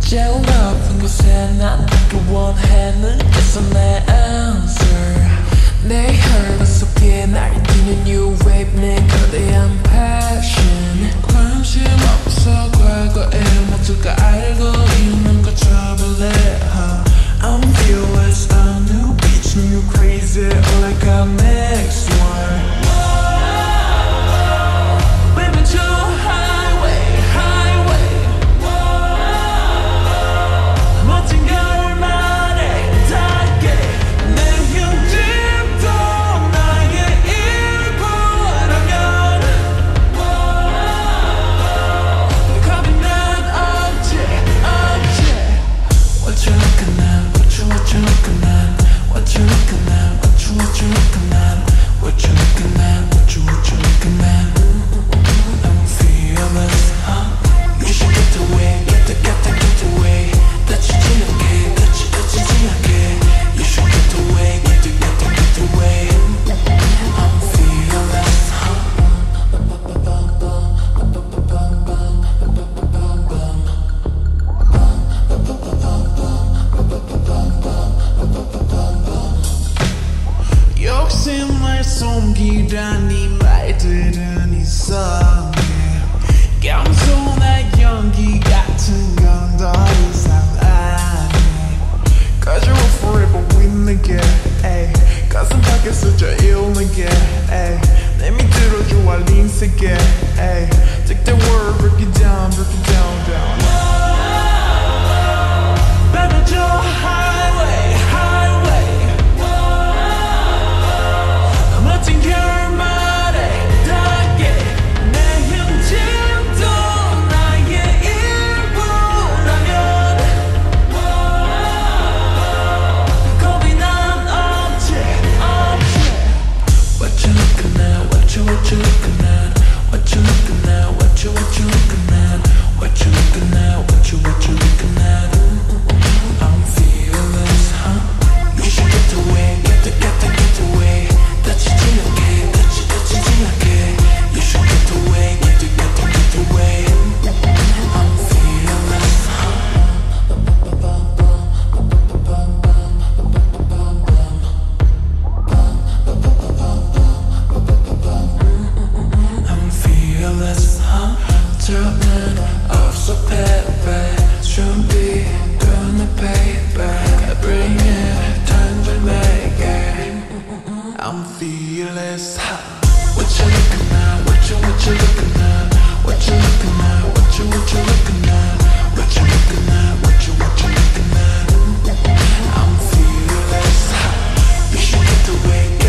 재운 아픈 곳에 난 그원 해는 It's a answer. 내 혈관 속에 날 What you looking at? What you, what you looking at? What you looking at? What you, what you Zimmer som Gidani Maite Dani Sami to Cause you're Cause I'm fucking such a ill again, ayy Let me do what you are again, ayy. Take the word, break it down, break it down. What you looking at? What you what you looking at? What you looking at? What you what you looking at? What you looking at? What you what you looking at? I'm. You should.